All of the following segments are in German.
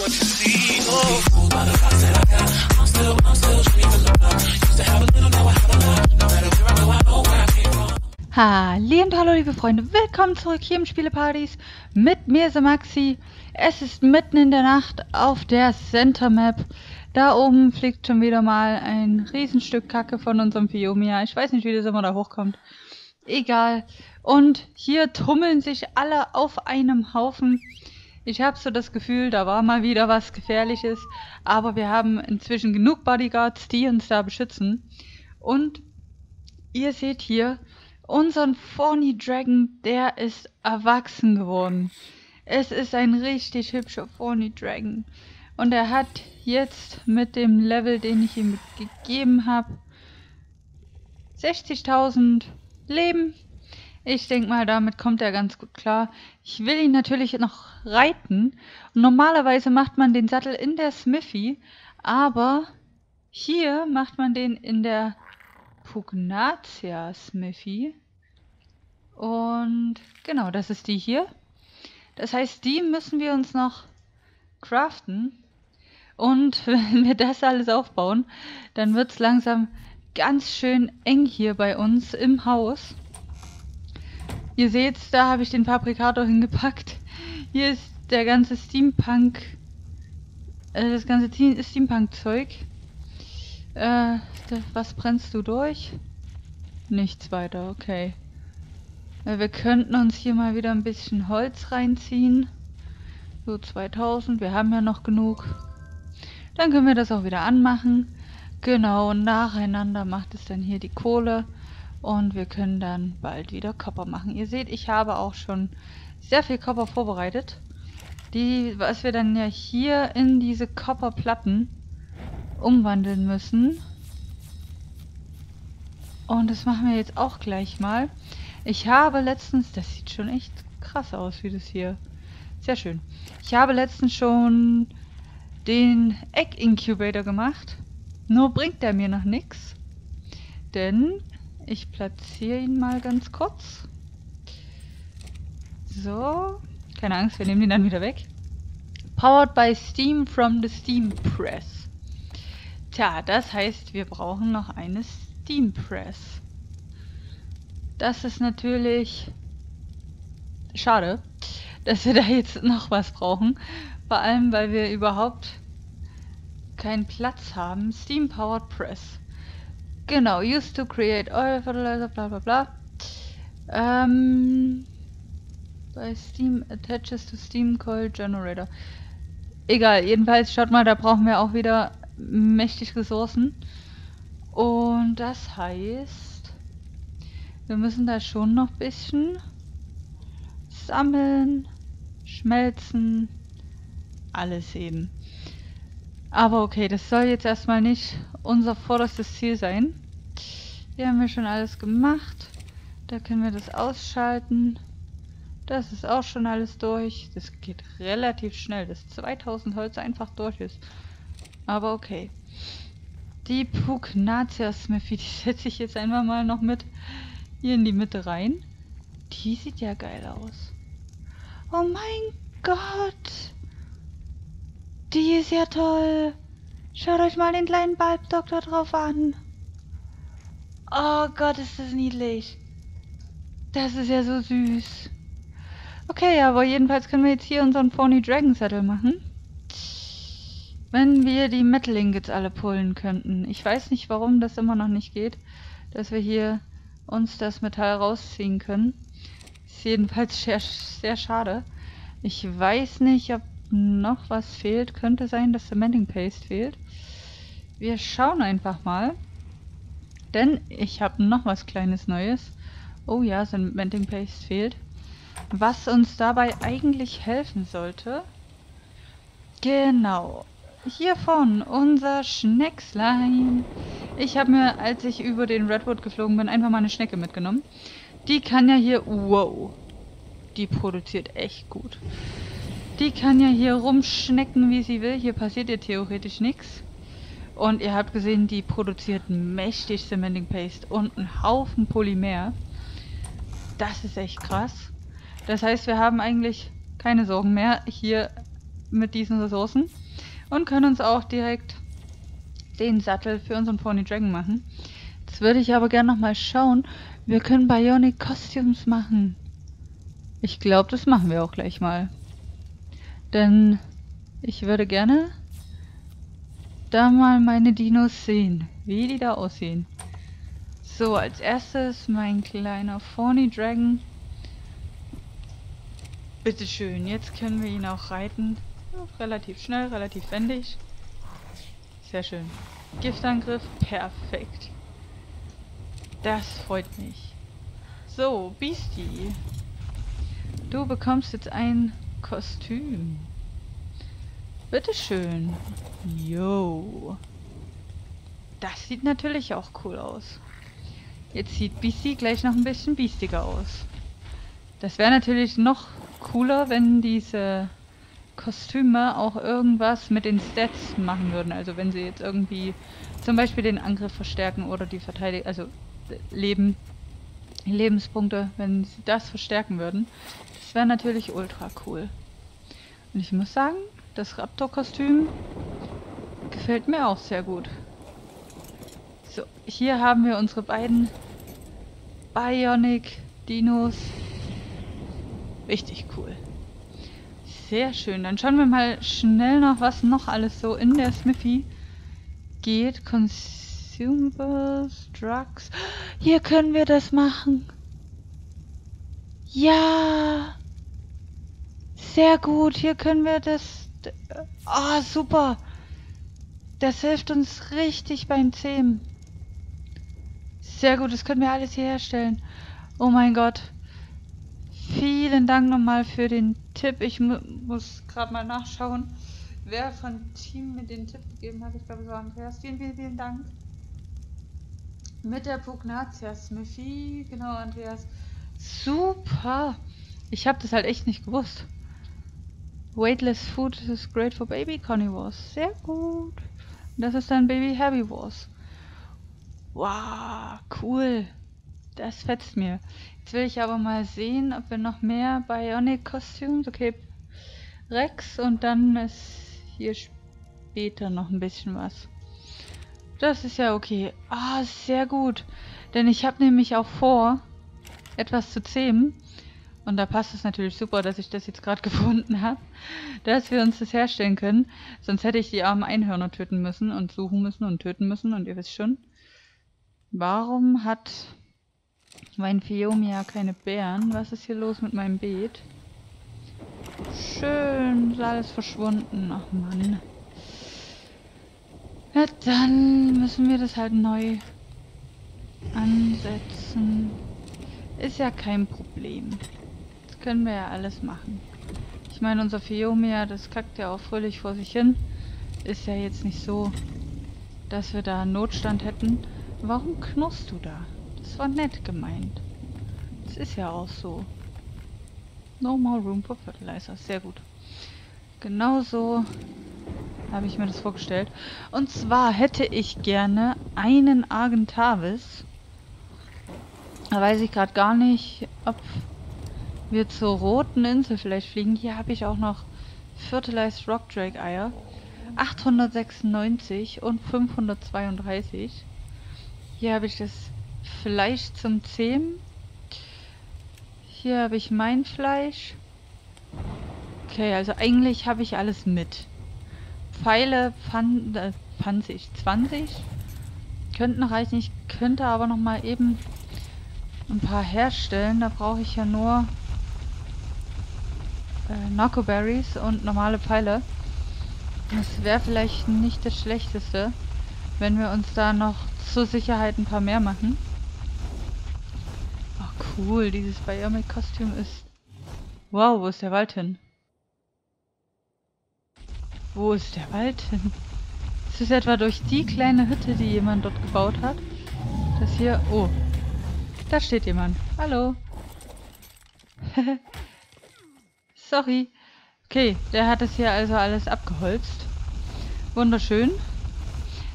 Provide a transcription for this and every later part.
what und hallo liebe Freunde, willkommen zurück hier im Spielepartys mit mir, The Maxi. Es ist mitten in der Nacht auf der Center Map. Da oben fliegt schon wieder mal ein Riesenstück Kacke von unserem Fiomia. Ich weiß nicht, wie das immer da hochkommt. Egal. Und hier tummeln sich alle auf einem Haufen. Ich habe so das Gefühl, da war mal wieder was Gefährliches. Aber wir haben inzwischen genug Bodyguards, die uns da beschützen. Und ihr seht hier, unseren Phony Dragon, der ist erwachsen geworden. Es ist ein richtig hübscher Phony Dragon. Und er hat jetzt mit dem Level, den ich ihm gegeben habe, 60.000 Leben. Ich denke mal, damit kommt er ganz gut klar. Ich will ihn natürlich noch reiten. Normalerweise macht man den Sattel in der Smithy, aber hier macht man den in der Pugnacia Smithy. Und genau, das ist die hier. Das heißt, die müssen wir uns noch craften. Und wenn wir das alles aufbauen, dann wird es langsam ganz schön eng hier bei uns im Haus. Ihr seht, da habe ich den Fabrikator hingepackt. Hier ist der ganze Steampunk, äh, das ganze Steampunk-Zeug. Äh, was brennst du durch? Nichts weiter, okay. Äh, wir könnten uns hier mal wieder ein bisschen Holz reinziehen. So 2000, wir haben ja noch genug. Dann können wir das auch wieder anmachen. Genau, nacheinander macht es dann hier die Kohle. Und wir können dann bald wieder Kopper machen. Ihr seht, ich habe auch schon sehr viel Kopper vorbereitet. Die, was wir dann ja hier in diese Kopperplatten umwandeln müssen. Und das machen wir jetzt auch gleich mal. Ich habe letztens, das sieht schon echt krass aus, wie das hier. Sehr schön. Ich habe letztens schon den Egg Incubator gemacht. Nur bringt er mir noch nichts. Denn ich platziere ihn mal ganz kurz. So. Keine Angst, wir nehmen ihn dann wieder weg. Powered by Steam from the Steam Press. Tja, das heißt, wir brauchen noch eine Steam Press. Das ist natürlich schade, dass wir da jetzt noch was brauchen. Vor allem, weil wir überhaupt keinen Platz haben. Steam Powered Press. Genau, used to create oil fertilizer, bla bla bla. Ähm, bei Steam attaches to Steam Coil Generator. Egal, jedenfalls schaut mal, da brauchen wir auch wieder mächtig Ressourcen. Und das heißt, wir müssen da schon noch ein bisschen sammeln, schmelzen, alles eben. Aber okay, das soll jetzt erstmal nicht unser vorderstes Ziel sein. Hier haben wir schon alles gemacht. Da können wir das ausschalten. Das ist auch schon alles durch. Das geht relativ schnell, dass 2000 Holz einfach durch ist. Aber okay. Die Pugnacia Smithy, die setze ich jetzt einfach mal noch mit hier in die Mitte rein. Die sieht ja geil aus. Oh mein Gott! Die ist ja toll. Schaut euch mal den kleinen Balbdoktor drauf an. Oh Gott, ist das niedlich. Das ist ja so süß. Okay, aber jedenfalls können wir jetzt hier unseren Phony Dragon Saddle machen. Wenn wir die Metal Ingots alle pullen könnten. Ich weiß nicht, warum das immer noch nicht geht. Dass wir hier uns das Metall rausziehen können. Ist jedenfalls sehr, sehr schade. Ich weiß nicht, ob noch was fehlt. Könnte sein, dass Cementing Paste fehlt. Wir schauen einfach mal. Denn ich habe noch was kleines Neues. Oh ja, Cementing Paste fehlt. Was uns dabei eigentlich helfen sollte. Genau. Hier vorne unser Schneckslein. Ich habe mir, als ich über den Redwood geflogen bin, einfach mal eine Schnecke mitgenommen. Die kann ja hier... Wow. Die produziert echt gut. Die kann ja hier rumschnecken, wie sie will. Hier passiert ihr theoretisch nichts. Und ihr habt gesehen, die produziert mächtig Cementing Paste und einen Haufen Polymer. Das ist echt krass. Das heißt, wir haben eigentlich keine Sorgen mehr, hier mit diesen Ressourcen und können uns auch direkt den Sattel für unseren Pony Dragon machen. Jetzt würde ich aber gerne nochmal schauen. Wir können Bionic Costumes machen. Ich glaube, das machen wir auch gleich mal. Denn ich würde gerne da mal meine Dinos sehen, wie die da aussehen. So, als erstes mein kleiner Pony Dragon. Bitteschön, jetzt können wir ihn auch reiten. Relativ schnell, relativ wendig. Sehr schön. Giftangriff, perfekt. Das freut mich. So, Beastie. Du bekommst jetzt ein Kostüm. Bitteschön. Yo. Das sieht natürlich auch cool aus. Jetzt sieht Beastie gleich noch ein bisschen biestiger aus. Das wäre natürlich noch cooler, wenn diese Kostüme auch irgendwas mit den Stats machen würden. Also wenn sie jetzt irgendwie zum Beispiel den Angriff verstärken oder die Verteidigung, also Leben, Lebenspunkte, wenn sie das verstärken würden. Das wäre natürlich ultra cool. Und ich muss sagen, das Raptor-Kostüm gefällt mir auch sehr gut. So, hier haben wir unsere beiden Bionic Dinos. Richtig cool. Sehr schön. Dann schauen wir mal schnell noch, was noch alles so in der Smithy geht. Consumables, Drugs. Hier können wir das machen. Ja. Sehr gut. Hier können wir das... Ah, oh, super. Das hilft uns richtig beim Zähmen. Sehr gut, das können wir alles hier herstellen. Oh mein Gott. Vielen Dank nochmal für den Tipp. Ich mu muss gerade mal nachschauen, wer von Team mir den Tipp gegeben hat. Ich glaube, es war Andreas. Vielen, vielen, vielen Dank. Mit der Pugnatia Smithy. Genau, Andreas. Super. Ich habe das halt echt nicht gewusst. Weightless Food is great for baby carnivores. Sehr gut. Das ist dann Baby Herbivores. Wow, cool. Das fetzt mir. Jetzt will ich aber mal sehen, ob wir noch mehr Bionic Costumes. Okay, Rex und dann ist hier später noch ein bisschen was. Das ist ja okay. Ah, sehr gut. Denn ich habe nämlich auch vor, etwas zu zähmen. Und da passt es natürlich super, dass ich das jetzt gerade gefunden habe, dass wir uns das herstellen können. Sonst hätte ich die armen Einhörner töten müssen und suchen müssen und töten müssen und ihr wisst schon. Warum hat mein Fiomia keine Bären? Was ist hier los mit meinem Beet? Schön, ist alles verschwunden. Ach Mann. Ja, dann müssen wir das halt neu ansetzen. Ist ja kein Problem. Können wir ja alles machen. Ich meine, unser Fiomia, das kackt ja auch fröhlich vor sich hin. Ist ja jetzt nicht so, dass wir da Notstand hätten. Warum knurrst du da? Das war nett gemeint. Das ist ja auch so. No more room for fertilizer. Sehr gut. Genauso habe ich mir das vorgestellt. Und zwar hätte ich gerne einen Argentavis. Da weiß ich gerade gar nicht, ob wir zur roten Insel vielleicht fliegen. Hier habe ich auch noch Fertilized Rock Drake Eier. 896 und 532. Hier habe ich das Fleisch zum Zähmen. Hier habe ich mein Fleisch. Okay, also eigentlich habe ich alles mit. Pfeile, Pfan äh, 20, 20. Könnten reichen. Ich könnte aber noch mal eben ein paar herstellen. Da brauche ich ja nur äh, Narcoberries und normale Pfeile. Das wäre vielleicht nicht das Schlechteste, wenn wir uns da noch zur Sicherheit ein paar mehr machen. Ach cool, dieses Bionic-Kostüm ist... Wow, wo ist der Wald hin? Wo ist der Wald hin? Ist es etwa durch die kleine Hütte, die jemand dort gebaut hat? Das hier... Oh. Da steht jemand. Hallo. Sorry. Okay, der hat es hier also alles abgeholzt. Wunderschön.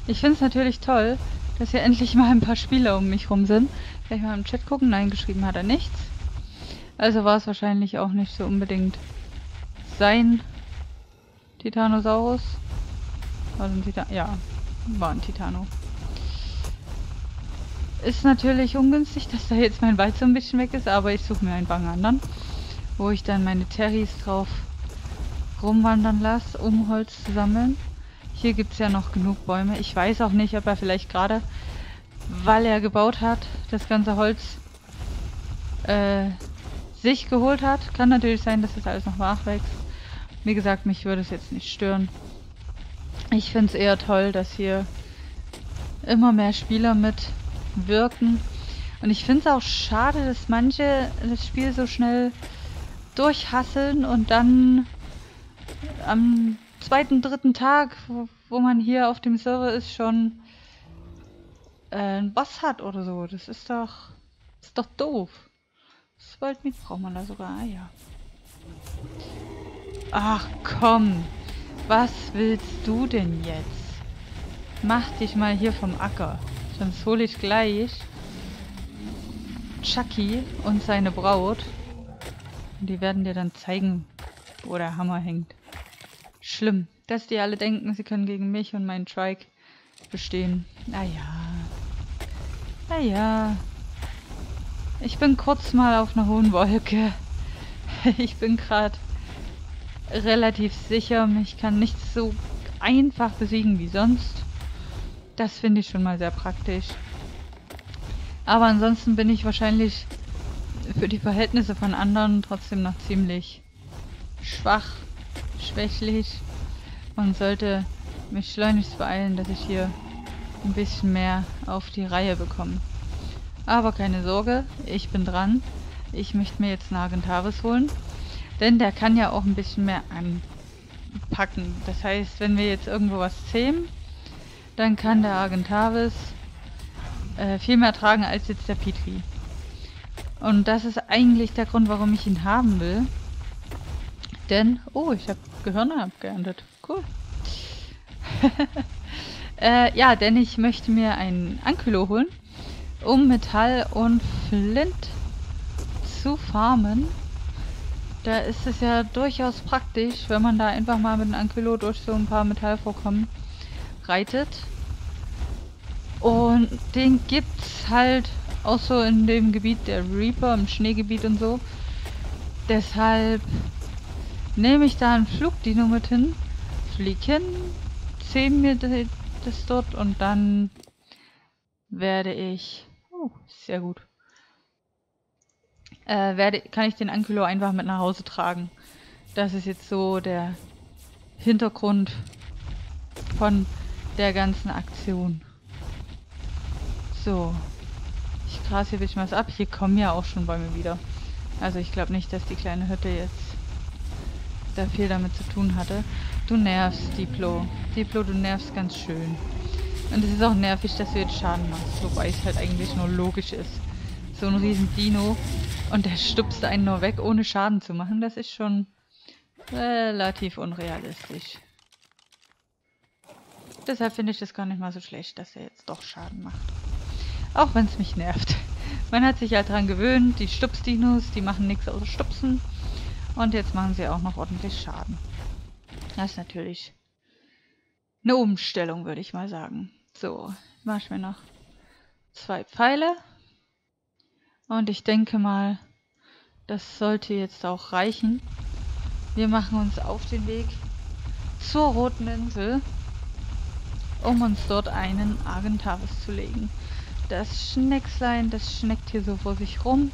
Ich finde es natürlich toll, dass hier endlich mal ein paar Spieler um mich rum sind. Vielleicht mal im Chat gucken. Nein, geschrieben hat er nichts. Also war es wahrscheinlich auch nicht so unbedingt sein Titanosaurus. War ein Titan ja, war ein Titano. Ist natürlich ungünstig, dass da jetzt mein Wald so ein bisschen weg ist, aber ich suche mir einen anderen, wo ich dann meine Terrys drauf rumwandern lasse, um Holz zu sammeln. Hier gibt es ja noch genug Bäume. Ich weiß auch nicht, ob er vielleicht gerade, weil er gebaut hat, das ganze Holz äh, sich geholt hat. Kann natürlich sein, dass das alles noch nachwächst. Wie gesagt, mich würde es jetzt nicht stören. Ich finde es eher toll, dass hier immer mehr Spieler mitwirken. Und ich finde es auch schade, dass manche das Spiel so schnell durchhasseln und dann am zweiten, dritten Tag, wo, wo man hier auf dem Server ist, schon äh, einen Boss hat oder so. Das ist doch, ist doch doof. Das Waldmeat braucht man da sogar. Ah ja. Ach komm. Was willst du denn jetzt? Mach dich mal hier vom Acker. Sonst hole ich gleich Chucky und seine Braut. Und die werden dir dann zeigen, wo der Hammer hängt. Schlimm, dass die alle denken, sie können gegen mich und meinen Trike bestehen. Naja. Naja. Ich bin kurz mal auf einer hohen Wolke. Ich bin gerade relativ sicher, mich kann nichts so einfach besiegen wie sonst. Das finde ich schon mal sehr praktisch. Aber ansonsten bin ich wahrscheinlich für die Verhältnisse von anderen trotzdem noch ziemlich schwach, schwächlich und sollte mich schleunigst beeilen, dass ich hier ein bisschen mehr auf die Reihe bekomme. Aber keine Sorge, ich bin dran. Ich möchte mir jetzt einen Argentavis holen. Denn der kann ja auch ein bisschen mehr anpacken. Das heißt, wenn wir jetzt irgendwo was zähmen, dann kann der Argentavis äh, viel mehr tragen als jetzt der Petri. Und das ist eigentlich der Grund, warum ich ihn haben will. Denn, oh, ich habe Gehörner abgeerntet. Cool. äh, ja, denn ich möchte mir einen Ankylo holen, um Metall und Flint zu farmen. Da ist es ja durchaus praktisch, wenn man da einfach mal mit einem Ankylo durch so ein paar Metallvorkommen reitet. Und den gibt's halt auch so in dem Gebiet der Reaper, im Schneegebiet und so. Deshalb nehme ich da ein Flugdino mit hin, flieg hin, zähle mir das dort und dann werde ich... Oh, sehr gut äh, werde, kann ich den Ankylo einfach mit nach Hause tragen. Das ist jetzt so der Hintergrund von der ganzen Aktion. So. Gras hier bisschen was ab. Hier kommen ja auch schon Bäume wieder. Also ich glaube nicht, dass die kleine Hütte jetzt da viel damit zu tun hatte. Du nervst, Diplo. Diplo, du nervst ganz schön. Und es ist auch nervig, dass du jetzt Schaden machst. Wobei es halt eigentlich nur logisch ist. So ein riesen Dino und der stupst einen nur weg, ohne Schaden zu machen. Das ist schon relativ unrealistisch. Deshalb finde ich das gar nicht mal so schlecht, dass er jetzt doch Schaden macht. Auch wenn es mich nervt. Man hat sich halt daran gewöhnt, die Stupsdinos, die machen nichts außer Stupsen. Und jetzt machen sie auch noch ordentlich Schaden. Das ist natürlich eine Umstellung, würde ich mal sagen. So, mache ich mir noch zwei Pfeile. Und ich denke mal, das sollte jetzt auch reichen. Wir machen uns auf den Weg zur Roten Insel, um uns dort einen Argentavis zu legen. Das Schneckslein, das schneckt hier so vor sich rum.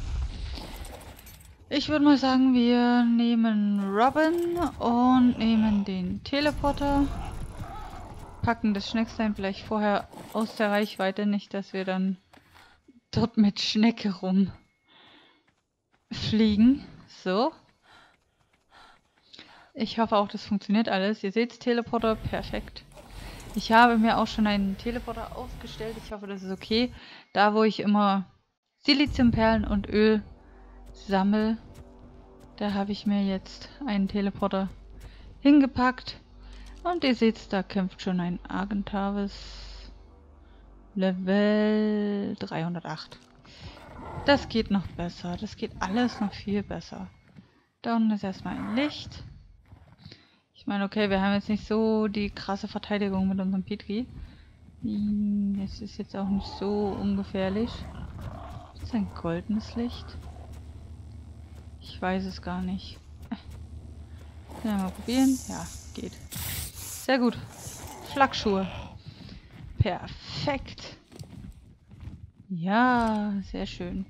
Ich würde mal sagen, wir nehmen Robin und nehmen den Teleporter. Packen das Schneckslein vielleicht vorher aus der Reichweite, nicht dass wir dann dort mit Schnecke rumfliegen. So. Ich hoffe auch, das funktioniert alles. Ihr seht Teleporter, perfekt. Ich habe mir auch schon einen Teleporter aufgestellt. Ich hoffe, das ist okay. Da, wo ich immer Siliziumperlen und Öl sammle, da habe ich mir jetzt einen Teleporter hingepackt. Und ihr seht, da kämpft schon ein Argentavis. Level 308. Das geht noch besser. Das geht alles noch viel besser. Da unten ist erstmal ein Licht. Ich meine, okay, wir haben jetzt nicht so die krasse Verteidigung mit unserem Petri. Hm, Es ist jetzt auch nicht so ungefährlich. Ist das ein goldenes Licht? Ich weiß es gar nicht. Ja, mal probieren. Ja, geht. Sehr gut. Flaggschuhe. Perfekt. Ja, sehr schön.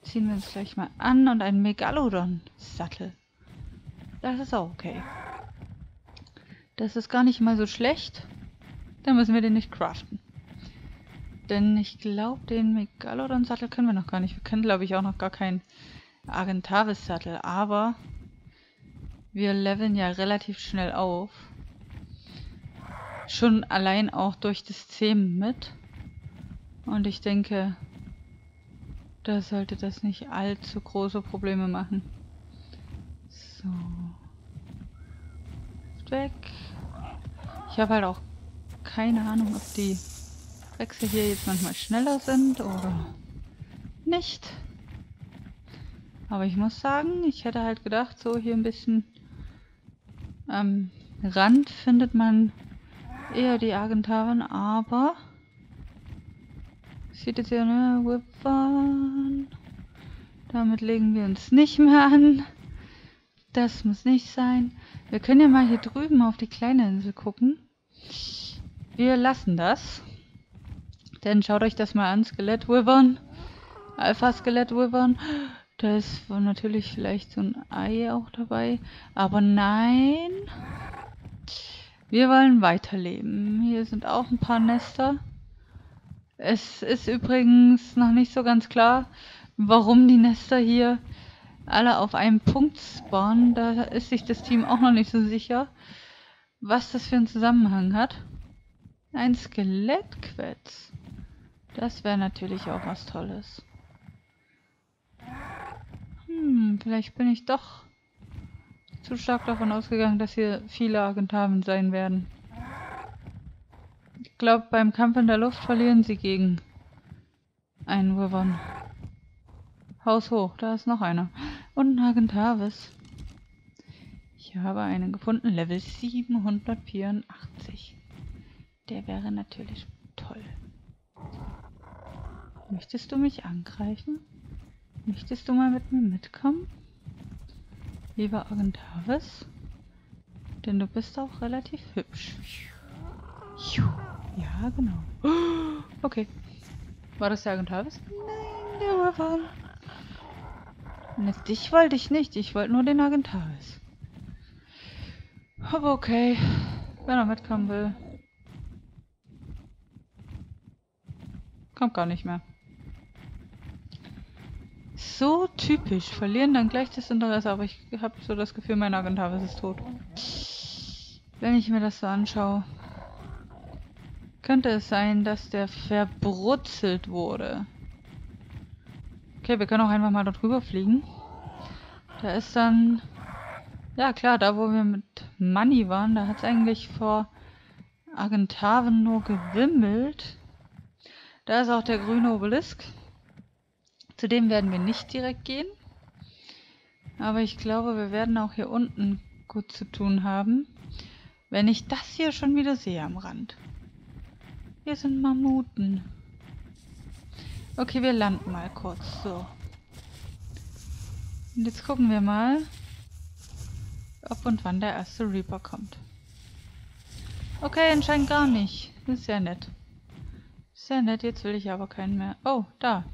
Ziehen wir uns gleich mal an und einen Megalodon-Sattel. Das ist auch okay. Das ist gar nicht mal so schlecht. Dann müssen wir den nicht craften. Denn ich glaube, den Megalodon-Sattel können wir noch gar nicht. Wir können, glaube ich, auch noch gar keinen Argentavis-Sattel. Aber wir leveln ja relativ schnell auf. Schon allein auch durch das Zähmen mit. Und ich denke, da sollte das nicht allzu große Probleme machen. So. Weg. Ich habe halt auch keine Ahnung, ob die Wechsel hier jetzt manchmal schneller sind oder nicht. Aber ich muss sagen, ich hätte halt gedacht, so hier ein bisschen am Rand findet man eher die Argentaren, aber sieht jetzt hier, ne, Whip Damit legen wir uns nicht mehr an. Das muss nicht sein. Wir können ja mal hier drüben auf die kleine Insel gucken. Wir lassen das. Denn schaut euch das mal an, Skelett Wyvern. Alpha Skelett Wyvern. Da ist natürlich vielleicht so ein Ei auch dabei. Aber nein. Wir wollen weiterleben. Hier sind auch ein paar Nester. Es ist übrigens noch nicht so ganz klar, warum die Nester hier alle auf einem Punkt spawnen. Da ist sich das Team auch noch nicht so sicher, was das für einen Zusammenhang hat. Ein Skelettquetz. Das wäre natürlich auch was Tolles. Hm, vielleicht bin ich doch zu stark davon ausgegangen, dass hier viele Argentaven sein werden. Ich glaube, beim Kampf in der Luft verlieren sie gegen einen Wyvern. Haus hoch, da ist noch einer. Und ein Argentavis. Ich habe einen gefunden, Level 784. Der wäre natürlich toll. Möchtest du mich angreifen? Möchtest du mal mit mir mitkommen? Lieber Argentavis? Denn du bist auch relativ hübsch. Ja, genau. Okay. War das der Argentavis? Nein, der Wyvern. Ne, dich wollte ich nicht. Ich wollte nur den Argentavis. Aber okay. Wenn er mitkommen will. Kommt gar nicht mehr. So typisch. Verlieren dann gleich das Interesse, aber ich habe so das Gefühl, mein Argentavis ist tot. Wenn ich mir das so anschaue, könnte es sein, dass der verbrutzelt wurde. Okay, wir können auch einfach mal da drüber fliegen. Da ist dann... Ja klar, da wo wir mit Money waren, da hat es eigentlich vor Argentaven nur gewimmelt. Da ist auch der grüne Obelisk. Zu dem werden wir nicht direkt gehen. Aber ich glaube, wir werden auch hier unten gut zu tun haben. Wenn ich das hier schon wieder sehe am Rand. Hier sind Mammuten. Okay, wir landen mal kurz. So. Und jetzt gucken wir mal, ob und wann der erste Reaper kommt. Okay, anscheinend gar nicht. Ist sehr nett. Sehr nett, jetzt will ich aber keinen mehr. Oh, da.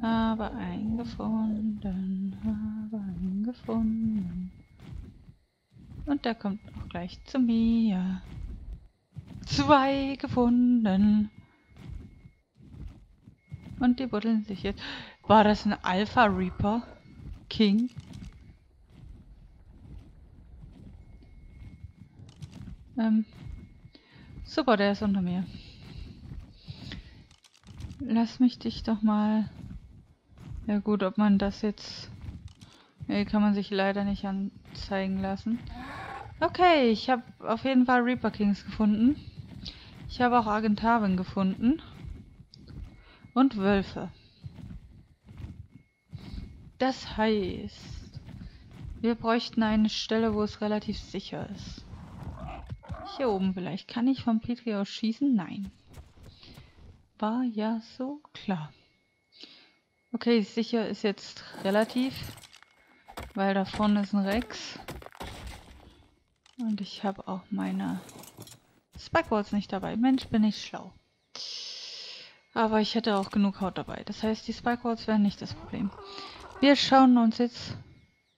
Habe einen gefunden, habe einen gefunden. Und der kommt auch gleich zu mir. Zwei gefunden. Und die buddeln sich jetzt. War das ein Alpha Reaper? King? Ähm. Super, der ist unter mir. Lass mich dich doch mal... Ja gut, ob man das jetzt... Nee, kann man sich leider nicht anzeigen lassen. Okay, ich habe auf jeden Fall Reaper Kings gefunden. Ich habe auch Argentaven gefunden. Und Wölfe. Das heißt, Wir bräuchten eine Stelle, wo es relativ sicher ist. Hier oben vielleicht. Kann ich vom Petri aus schießen? Nein. War ja so klar. Okay, sicher ist jetzt relativ. Weil da vorne ist ein Rex. Und ich habe auch meine Spikeballs nicht dabei. Mensch, bin ich schlau. Aber ich hätte auch genug Haut dabei. Das heißt, die Spikeballs wären nicht das Problem. Wir schauen uns jetzt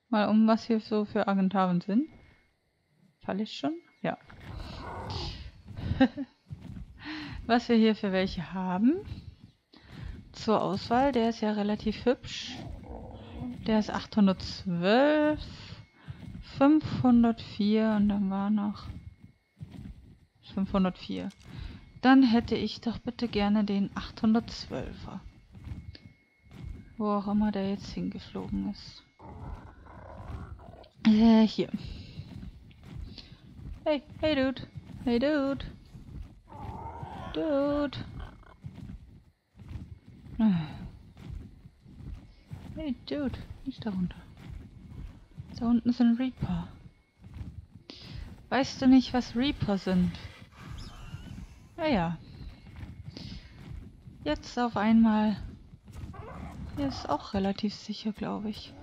mal um, was hier so für Agentaven sind. Fall ich schon? Ja. was wir hier für welche haben. Zur Auswahl, der ist ja relativ hübsch. Der ist 812, 504 und dann war noch 504. Dann hätte ich doch bitte gerne den 812er. Wo auch immer der jetzt hingeflogen ist. Äh, hier. Hey, hey Dude. Hey Dude. Dude. Hey Dude, nicht darunter. Da unten ein Reaper. Weißt du nicht, was Reaper sind? Naja. Jetzt auf einmal. Hier ist auch relativ sicher, glaube ich.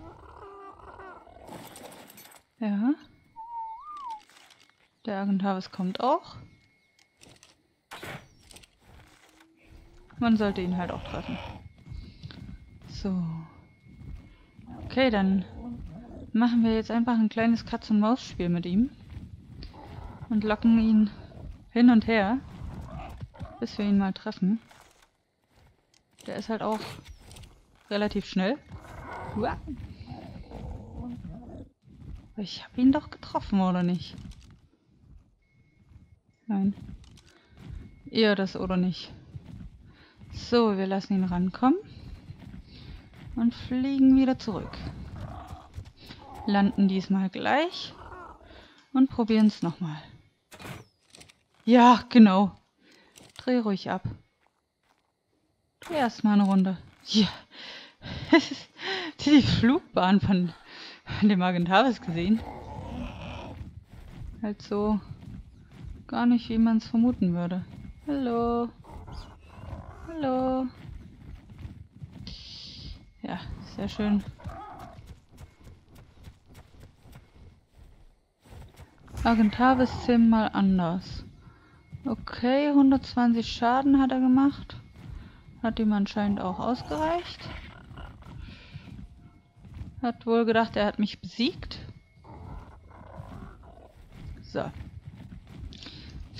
Ja. Der Agentavis kommt auch. Man sollte ihn halt auch treffen. So. Okay, dann machen wir jetzt einfach ein kleines Katz-und-Maus-Spiel mit ihm. Und locken ihn hin und her, bis wir ihn mal treffen. Der ist halt auch relativ schnell. Ich habe ihn doch getroffen, oder nicht? Nein. Eher das oder nicht. So, wir lassen ihn rankommen. Und fliegen wieder zurück. Landen diesmal gleich. Und probieren es nochmal. Ja, genau. Dreh ruhig ab. Dreh erstmal eine Runde. Ja. Die Flugbahn von dem Agentavis gesehen. Halt so gar nicht, wie man es vermuten würde. Hallo. Hallo. Ja, sehr schön. Agentavis Sim mal anders. Okay, 120 Schaden hat er gemacht. Hat ihm anscheinend auch ausgereicht. Hat wohl gedacht, er hat mich besiegt. So.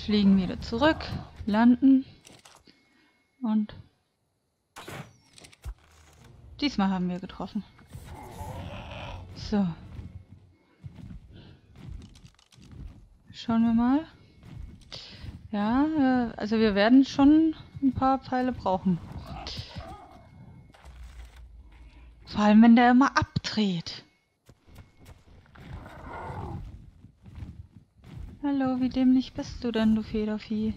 Fliegen wieder zurück, landen und diesmal haben wir getroffen. So. Schauen wir mal. Ja, äh, also wir werden schon ein paar Pfeile brauchen. Vor allem, wenn der immer abdreht. Hallo, wie dämlich bist du denn, du Federvieh?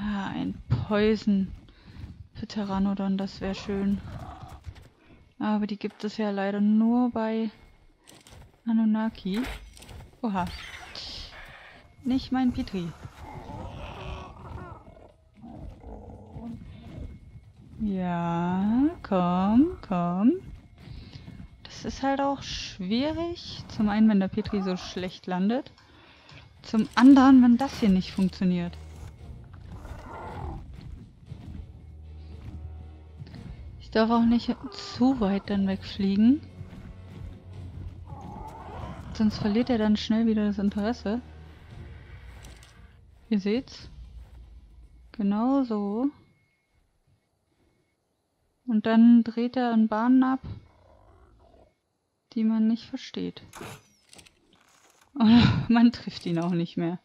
Ah, ein Poison für Pteranodon, das wäre schön. Aber die gibt es ja leider nur bei Anunnaki. Oha. Nicht mein Petri. Ja, komm, komm. Ist halt auch schwierig. Zum einen, wenn der Petri so schlecht landet. Zum anderen, wenn das hier nicht funktioniert. Ich darf auch nicht zu weit dann wegfliegen. Sonst verliert er dann schnell wieder das Interesse. Ihr seht's. Genau so. Und dann dreht er in Bahnen ab, die man nicht versteht. Und man trifft ihn auch nicht mehr.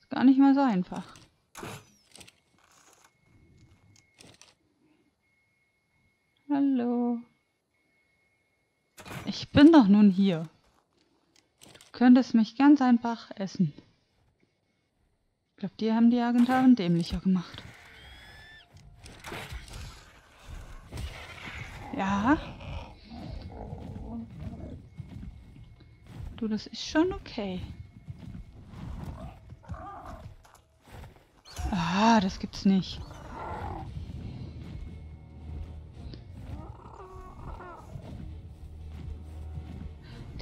Ist gar nicht mal so einfach. Hallo. Ich bin doch nun hier. Du könntest mich ganz einfach essen. Ich glaube, die haben die Agentaren dämlicher gemacht. Ja. Du, das ist schon okay. Ah, das gibt's nicht.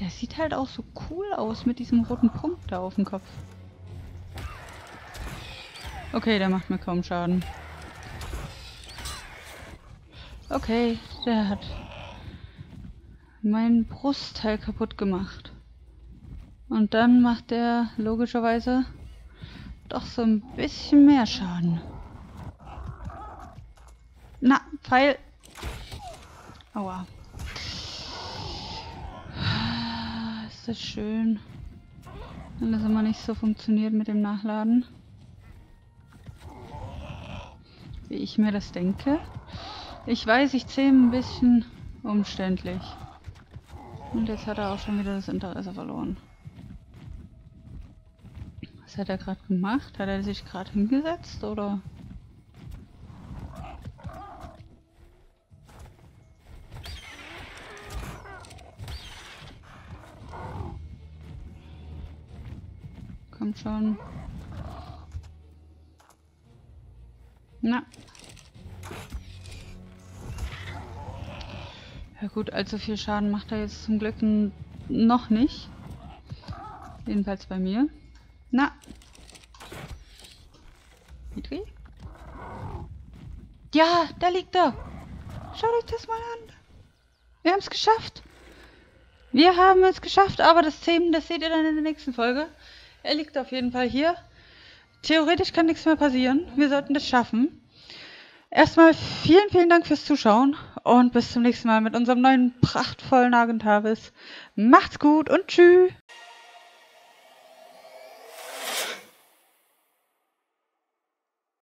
Der sieht halt auch so cool aus mit diesem roten Punkt da auf dem Kopf. Okay, der macht mir kaum Schaden. Okay, der hat mein Brustteil kaputt gemacht. Und dann macht der logischerweise doch so ein bisschen mehr Schaden. Na, Pfeil. Aua. Ist das schön. Wenn das immer nicht so funktioniert mit dem Nachladen. Wie ich mir das denke. Ich weiß, ich zähme ein bisschen umständlich. Und jetzt hat er auch schon wieder das Interesse verloren. Was hat er gerade gemacht? Hat er sich gerade hingesetzt oder? Kommt schon. Na. Ja gut, allzu viel Schaden macht er jetzt zum Glück noch nicht. Jedenfalls bei mir. Na. Mitri? Ja, da liegt er. Schaut euch das mal an. Wir haben es geschafft. Wir haben es geschafft, aber das Themen, das seht ihr dann in der nächsten Folge. Er liegt auf jeden Fall hier. Theoretisch kann nichts mehr passieren. Wir sollten das schaffen. Erstmal vielen, vielen Dank fürs Zuschauen und bis zum nächsten Mal mit unserem neuen prachtvollen Agentavis. Macht's gut und tschüss.